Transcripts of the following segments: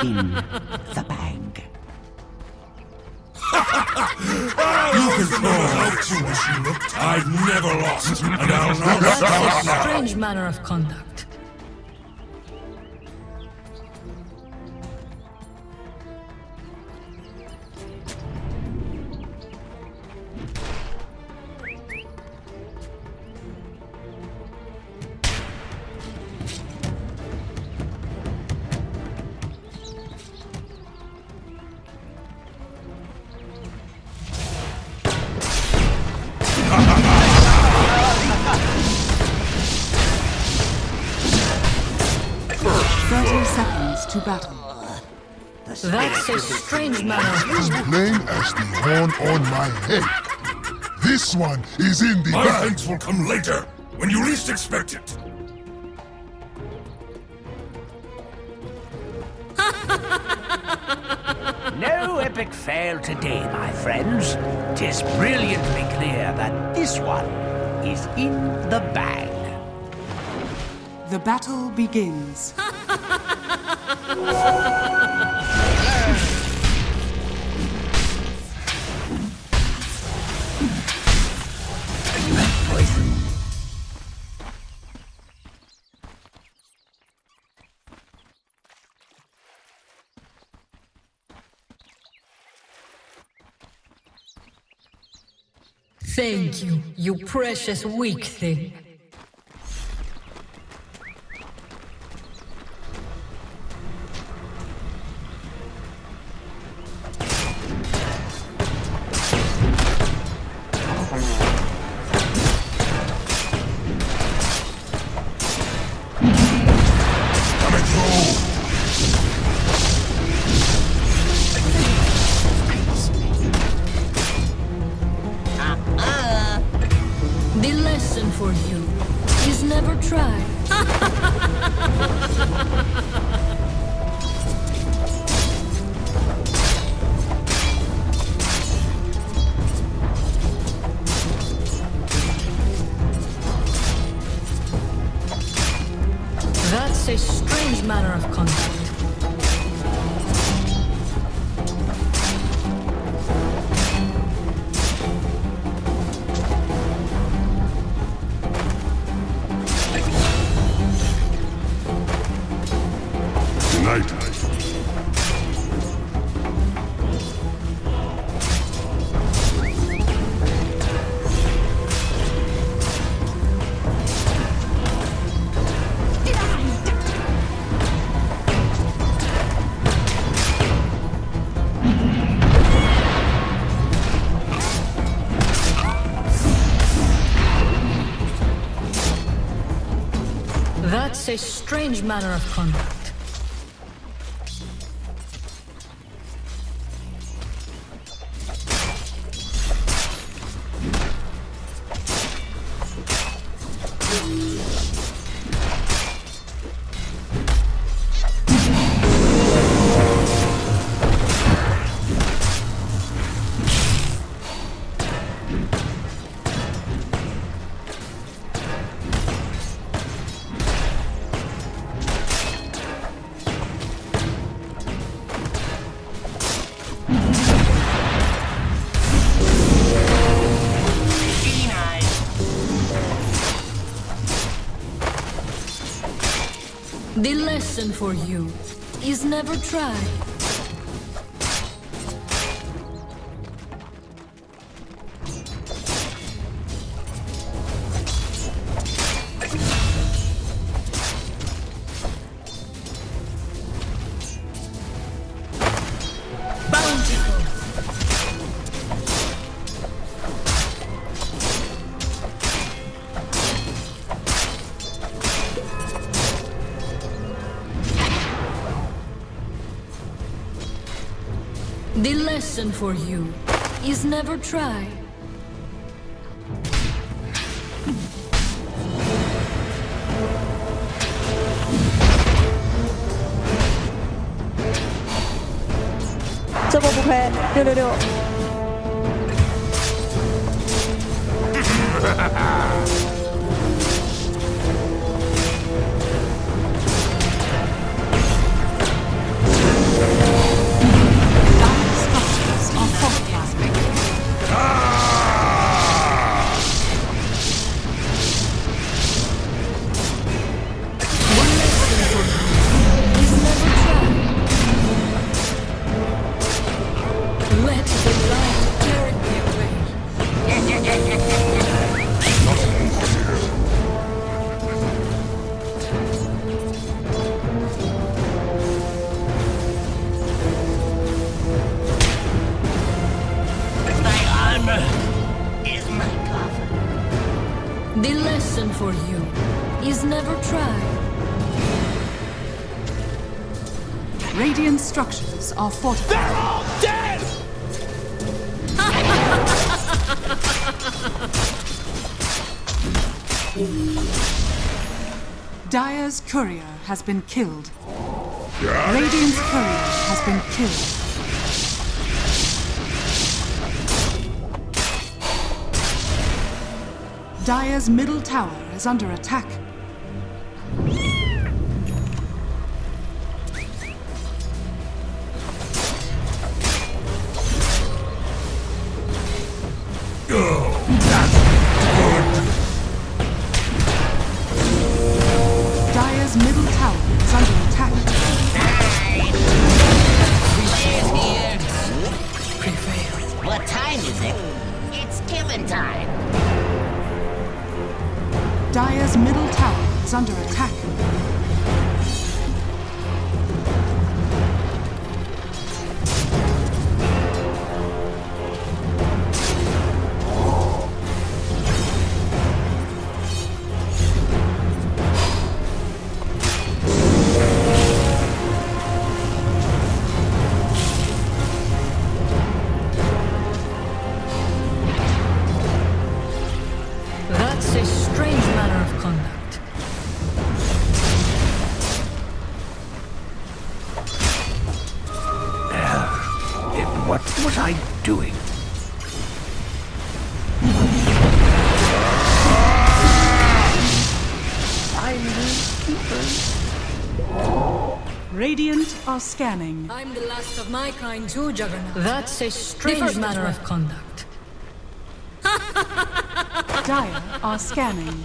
It is in the bag. You can throw out to as you looked. I've never lost, and I'll not stop now. Strange manner of conduct. Strange manner of as plain as the horn on my head. This one is in the My bag. thanks will come later, when you least expect it. No epic fail today, my friends. Tis brilliantly clear that this one is in the bag. The battle begins. Thank you, you precious weak thing. A strange manner of conduct. For you is never try. lesson for you is never try. Double prepare. No, no, no. Are fortified. They're all dead! Dire's courier has been killed. Radiant's courier has been killed. Dire's middle tower is under attack. Radiant are scanning. I'm the last of my kind too, Juggernaut. That's a strange manner of conduct. Dire are scanning.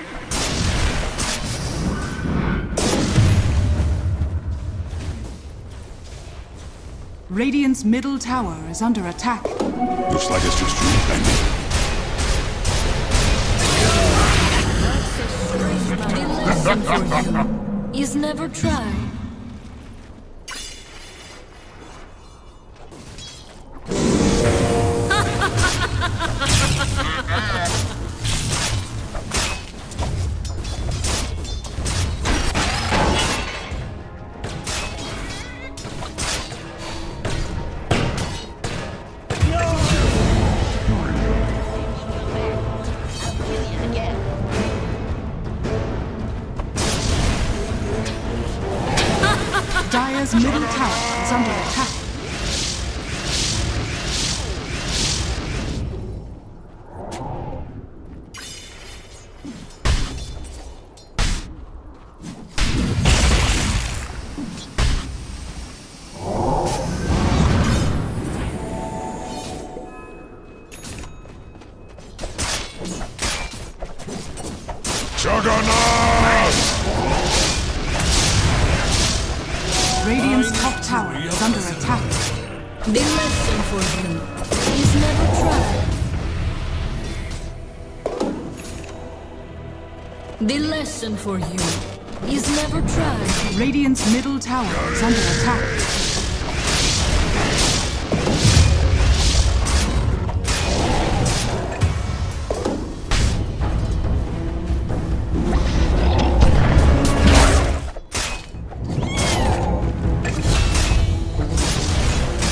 Radiant's middle tower is under attack. Looks like it's just you, Bendy. The lesson for you is never try. Lesson for you is never tried. Radiant's middle tower is under attack.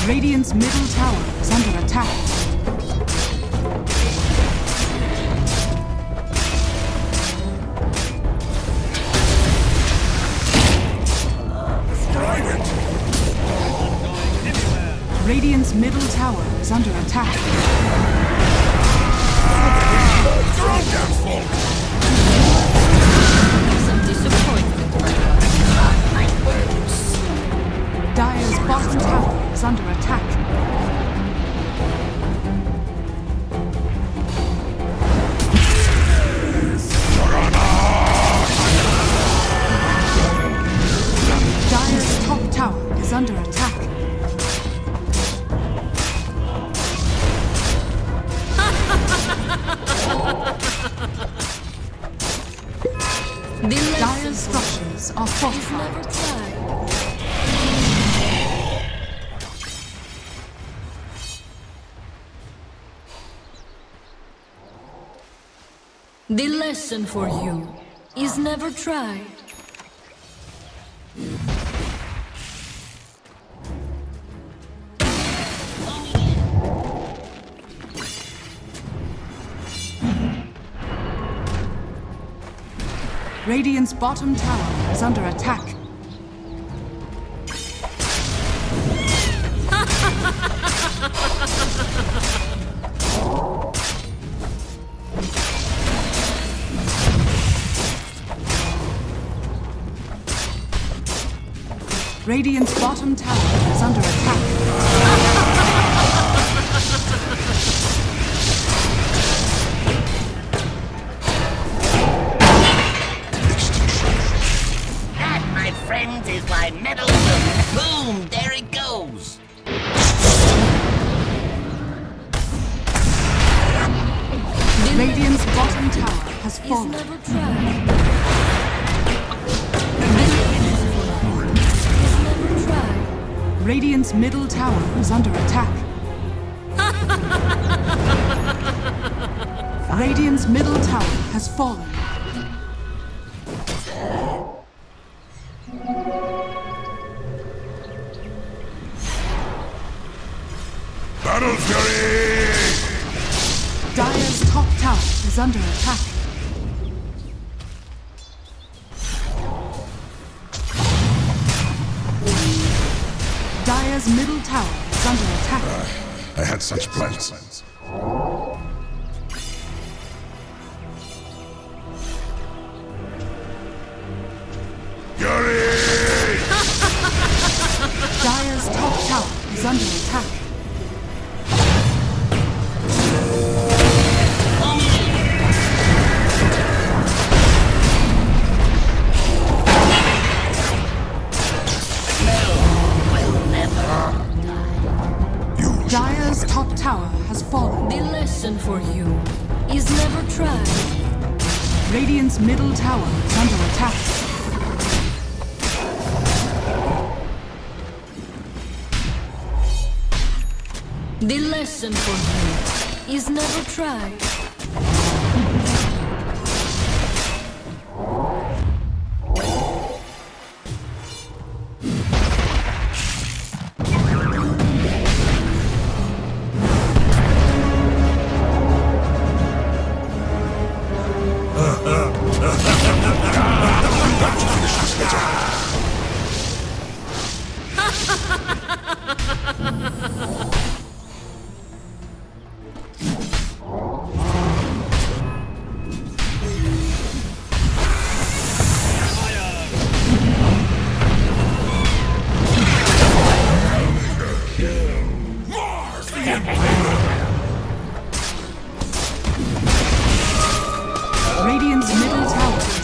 Radiant's middle tower is under attack. The lesson for you is never try. Radiant's bottom tower is under attack. Radiant's bottom tower is under attack. That, my friends, is my metal suit. Boom! There it goes. Radiant's bottom tower has is fallen. Radiant's middle tower is under attack. Radiant's middle tower has fallen. Battle Fury! Dire's top tower is under attack. Such top tower has fallen. The lesson for you is never tried. Radiant's middle tower is under attack. The lesson for you is never tried.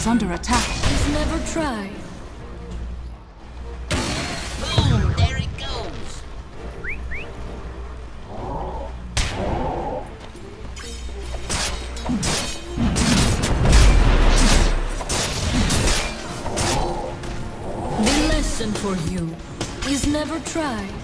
Is under attack. Is never tried. Boom! There it goes. for you is never try.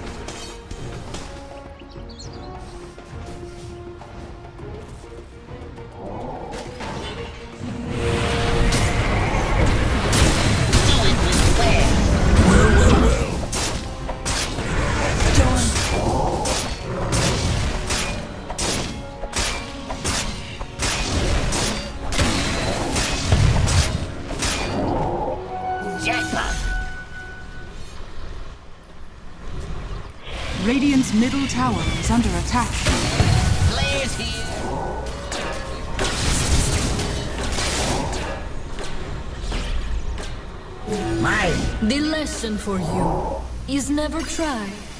The lesson for you is never try.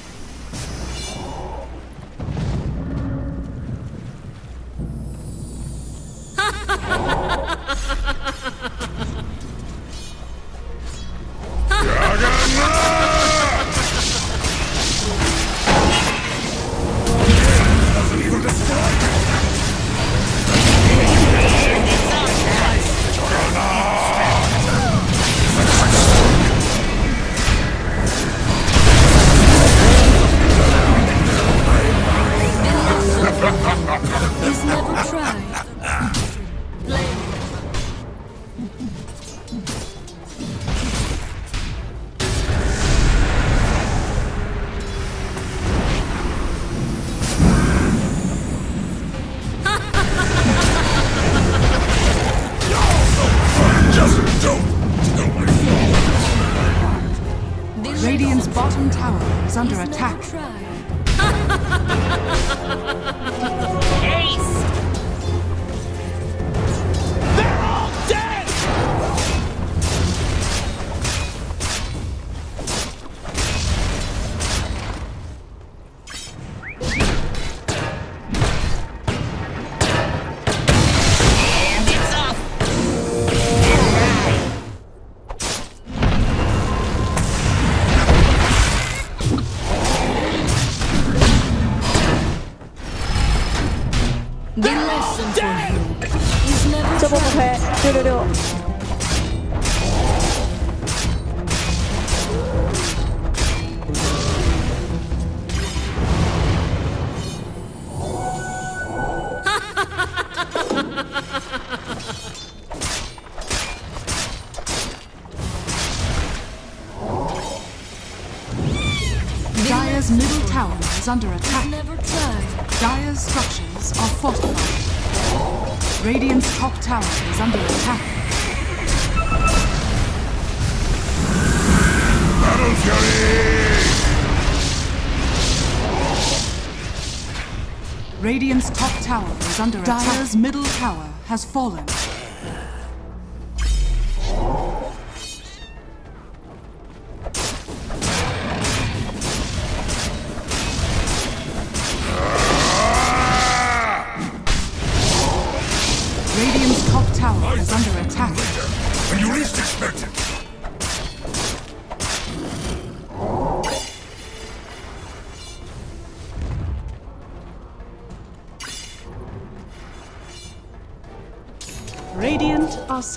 Radiant's top tower is under attack. Dire's middle tower has fallen.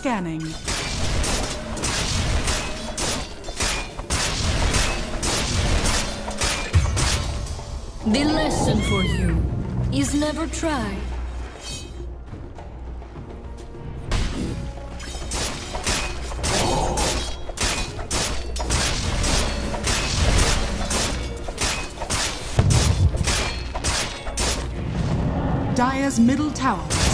Scanning. The lesson for you is never try. Dire's middle tower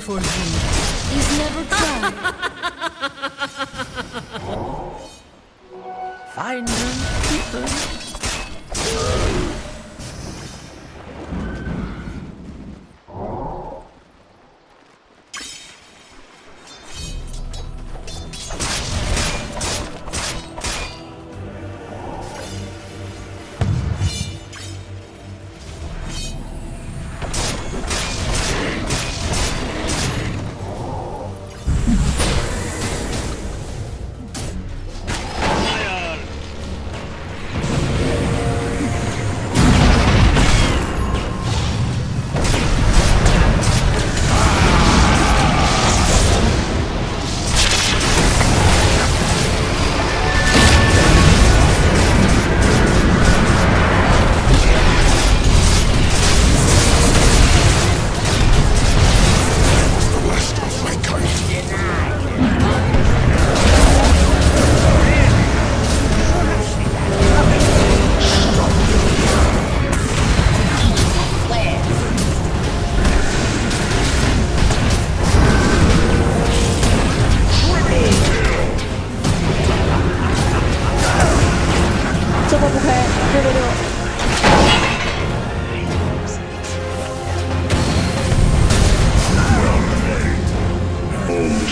Reinforcements.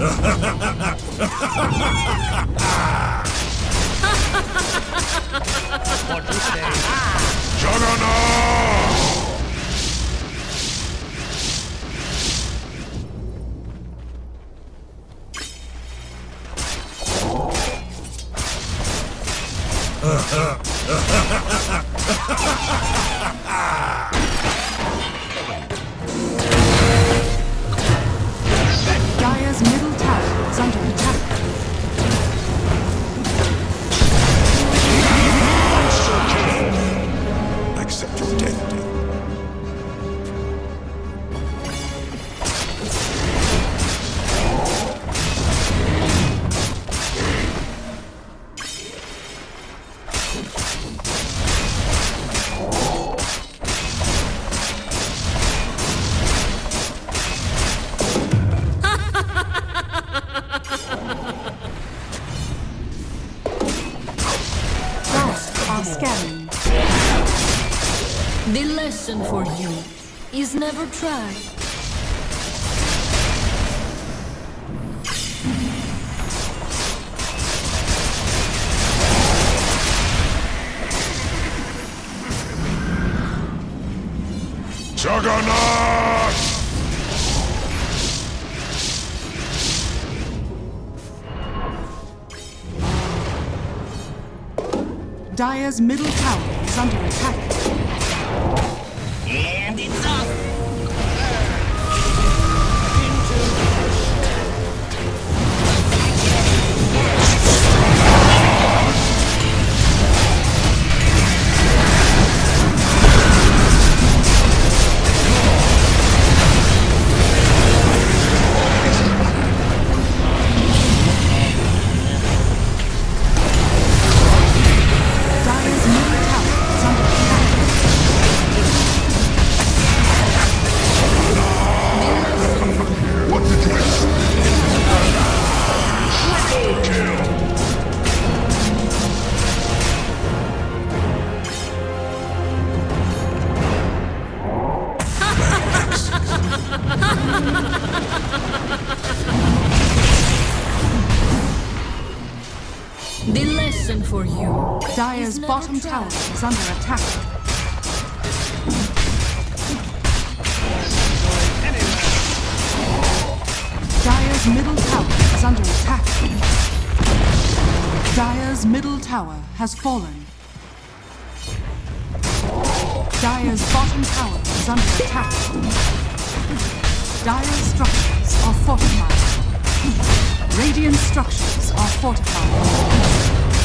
¡Ja, The lesson for you is never try. Juggernaut! Dire's middle tower is under attack. Is under attack. Dire's middle tower is under attack. Dire's middle tower has fallen. Dire's bottom tower is under attack. Dire's structures are fortified. Radiant structures are fortified.